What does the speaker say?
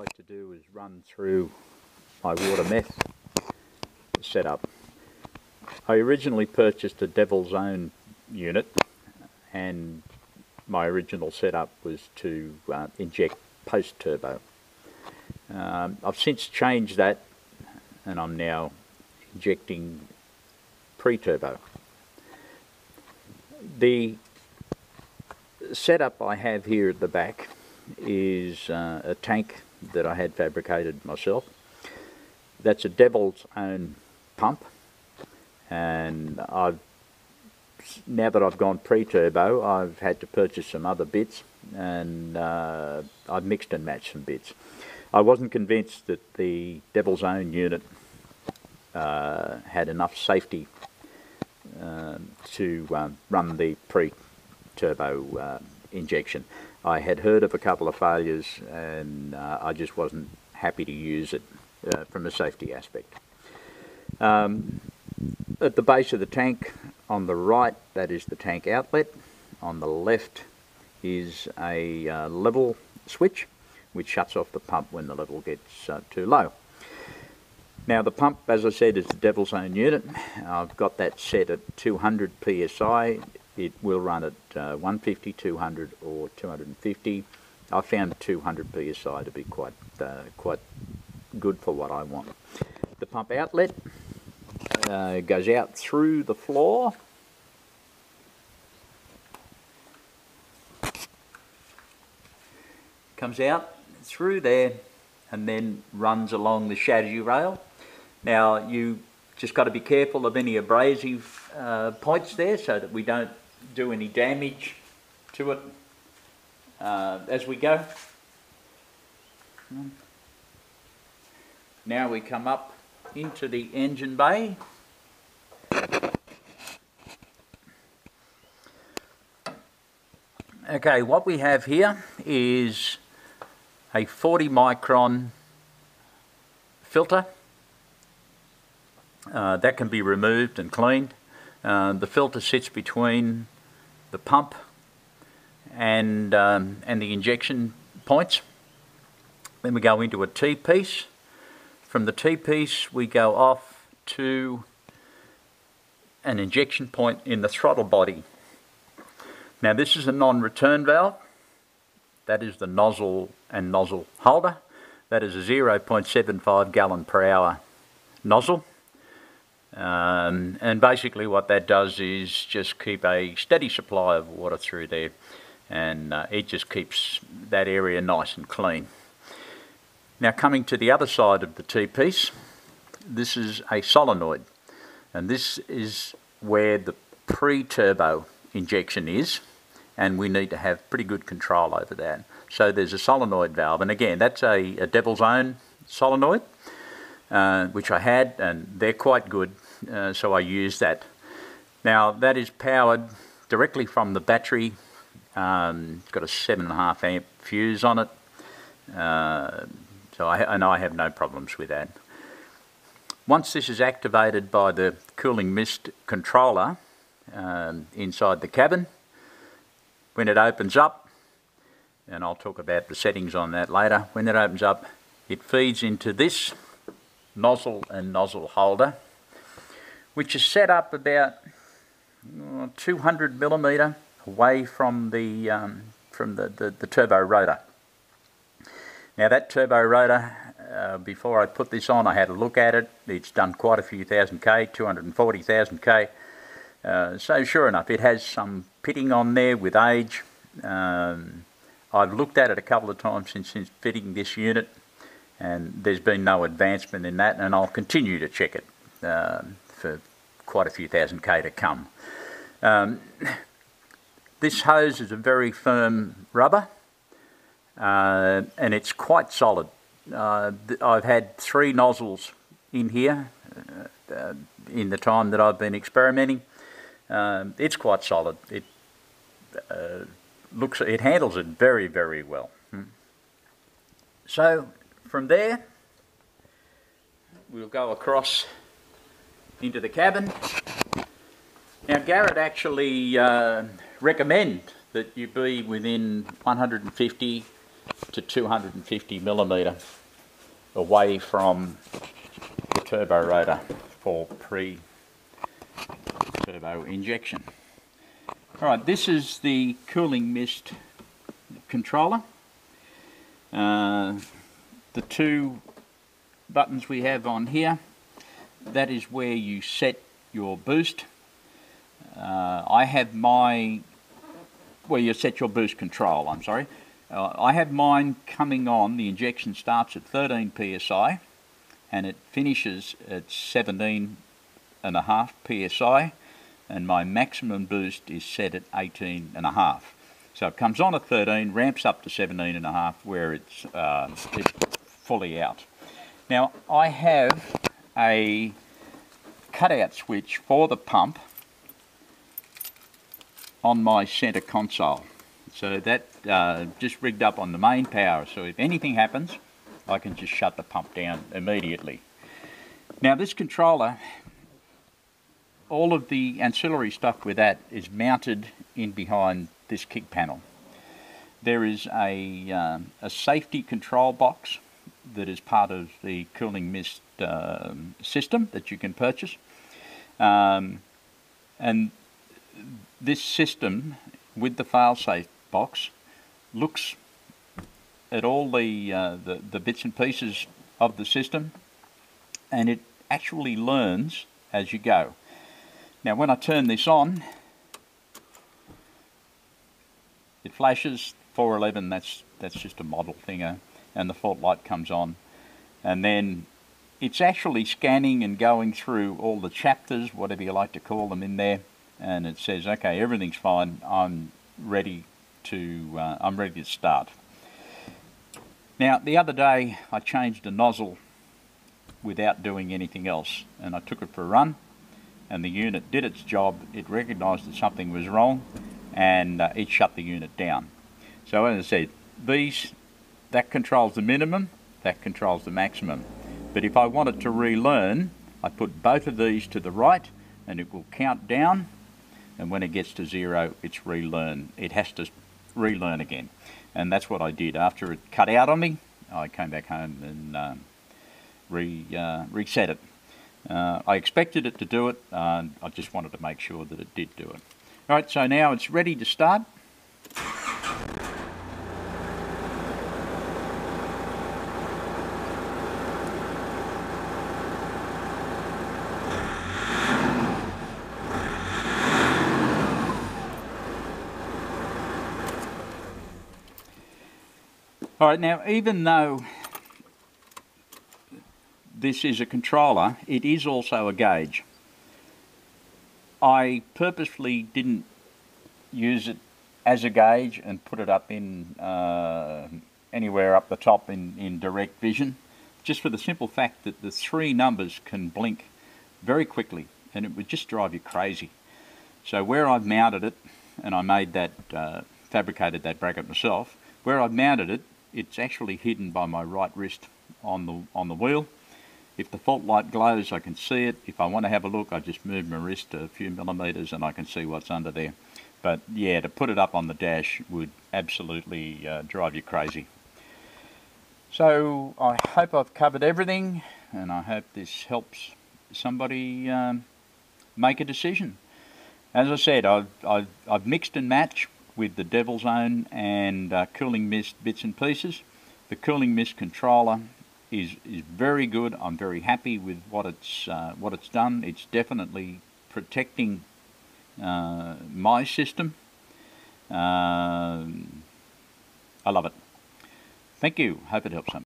like to do is run through my water meth setup. I originally purchased a Devil's Own unit and my original setup was to uh, inject post turbo. Um, I've since changed that and I'm now injecting pre-turbo. The setup I have here at the back is uh, a tank that I had fabricated myself. That's a Devil's Own pump and I've now that I've gone pre-turbo I've had to purchase some other bits and uh, I've mixed and matched some bits. I wasn't convinced that the Devil's Own unit uh, had enough safety uh, to um, run the pre-turbo uh, injection. I had heard of a couple of failures and uh, I just wasn't happy to use it uh, from a safety aspect. Um, at the base of the tank on the right that is the tank outlet on the left is a uh, level switch which shuts off the pump when the level gets uh, too low. Now the pump as I said is the devil's own unit. I've got that set at 200 psi it will run at uh, 150, 200 or 250. I found 200 psi to be quite uh, quite good for what I want. The pump outlet uh, goes out through the floor. Comes out through there and then runs along the chassis rail. Now you just got to be careful of any abrasive uh, points there so that we don't do any damage to it uh, as we go. Now we come up into the engine bay. Okay, what we have here is a 40 micron filter. Uh, that can be removed and cleaned. Uh, the filter sits between the pump and, um, and the injection points. Then we go into a T-piece. From the T-piece we go off to an injection point in the throttle body. Now this is a non-return valve. That is the nozzle and nozzle holder. That is a 0.75 gallon per hour nozzle. Um, and basically what that does is just keep a steady supply of water through there and uh, it just keeps that area nice and clean. Now coming to the other side of the T-piece, this is a solenoid and this is where the pre-turbo injection is and we need to have pretty good control over that. So there's a solenoid valve and again that's a, a Devil's Own solenoid uh, which I had, and they're quite good, uh, so I use that. Now that is powered directly from the battery. Um, it's got a seven and a half amp fuse on it, uh, so I and I have no problems with that. Once this is activated by the cooling mist controller um, inside the cabin, when it opens up, and I'll talk about the settings on that later, when it opens up, it feeds into this nozzle and nozzle holder, which is set up about uh, 200 millimeter away from the um, from the, the, the, turbo rotor. Now that turbo rotor, uh, before I put this on, I had a look at it. It's done quite a few thousand K, 240,000 K. Uh, so sure enough, it has some pitting on there with age. Um, I've looked at it a couple of times since, since fitting this unit and there's been no advancement in that and I'll continue to check it uh, for quite a few thousand K to come. Um, this hose is a very firm rubber uh, and it's quite solid. Uh, I've had three nozzles in here uh, uh, in the time that I've been experimenting. Um, it's quite solid. It uh, looks, it handles it very, very well. Hmm. So from there, we'll go across into the cabin. Now Garrett actually uh, recommend that you be within 150 to 250 millimetre away from the turbo rotor for pre-turbo injection. Alright, this is the cooling mist controller. Uh, the two buttons we have on here, that is where you set your boost. Uh, I have my, well you set your boost control, I'm sorry. Uh, I have mine coming on, the injection starts at 13 psi and it finishes at 17 and a half psi and my maximum boost is set at 18 and a half. So it comes on at 13, ramps up to 17 and a half where it's, uh, it's fully out. Now I have a cutout switch for the pump on my center console. So that uh, just rigged up on the main power. So if anything happens, I can just shut the pump down immediately. Now this controller, all of the ancillary stuff with that is mounted in behind this kick panel. There is a, uh, a safety control box that is part of the cooling mist uh, system that you can purchase. Um, and this system with the failsafe box looks at all the, uh, the, the bits and pieces of the system and it actually learns as you go. Now when I turn this on it flashes 411 that's that's just a model thing and the fault light comes on. And then it's actually scanning and going through all the chapters whatever you like to call them in there. And it says okay everything's fine. I'm ready to uh, I'm ready to start. Now the other day I changed a nozzle without doing anything else and I took it for a run and the unit did its job. It recognized that something was wrong and uh, it shut the unit down. So as I said these that controls the minimum, that controls the maximum. But if I wanted to relearn, I put both of these to the right and it will count down and when it gets to zero it's relearn. It has to relearn again and that's what I did. After it cut out on me I came back home and um, re, uh, reset it. Uh, I expected it to do it, uh, I just wanted to make sure that it did do it. Alright, so now it's ready to start. All right, now even though this is a controller, it is also a gauge. I purposefully didn't use it as a gauge and put it up in uh, anywhere up the top in, in direct vision, just for the simple fact that the three numbers can blink very quickly and it would just drive you crazy. So where I've mounted it, and I made that, uh, fabricated that bracket myself, where I've mounted it, it's actually hidden by my right wrist on the on the wheel. If the fault light glows I can see it. If I want to have a look I just move my wrist a few millimeters and I can see what's under there. But yeah, to put it up on the dash would absolutely uh, drive you crazy. So I hope I've covered everything and I hope this helps somebody um, make a decision. As I said, I've, I've, I've mixed and matched with the Devil's Own and uh, Cooling Mist bits and pieces. The Cooling Mist controller is is very good. I'm very happy with what it's uh, what it's done. It's definitely protecting uh, my system. Uh, I love it. Thank you. Hope it helps some.